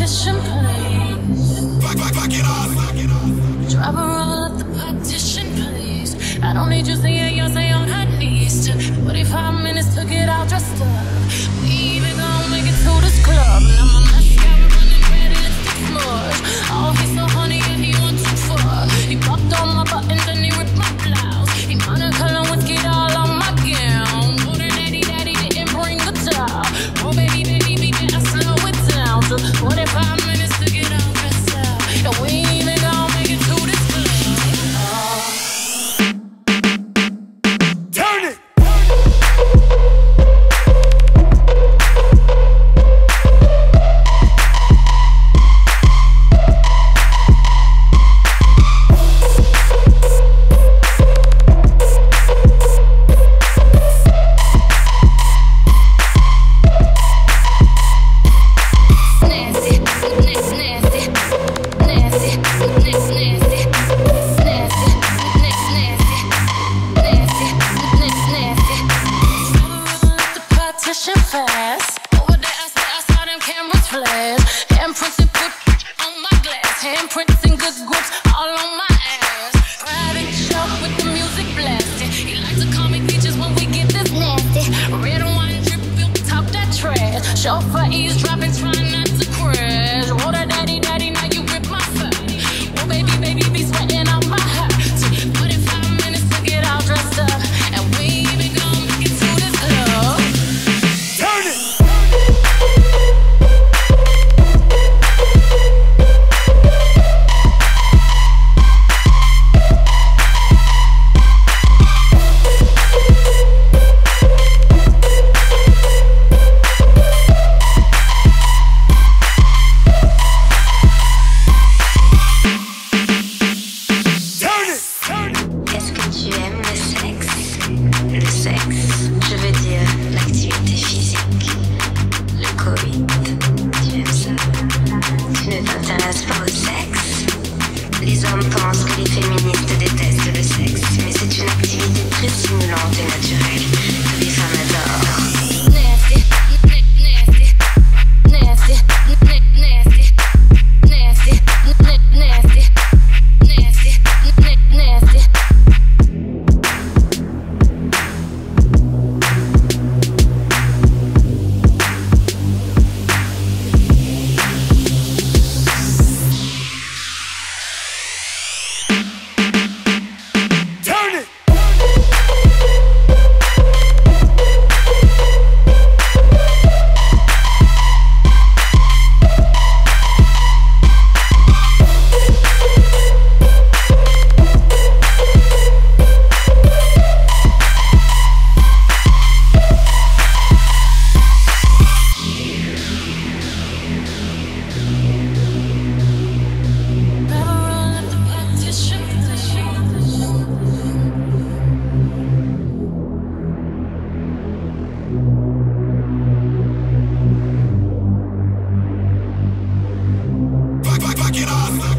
competition, please. Back, back, back it off. Drop a roll at the partition, please. I don't need you saying Yoncé on her knees. 45 minutes to get all dressed up. Imprints and good grips all on my ass. Private show with the music blasting. He likes to call me peaches when we get this nasty. Red and wine drip, top that trash. Chauffeur eavesdropping, trying to. sexe, je veux dire l'activité physique. awesome.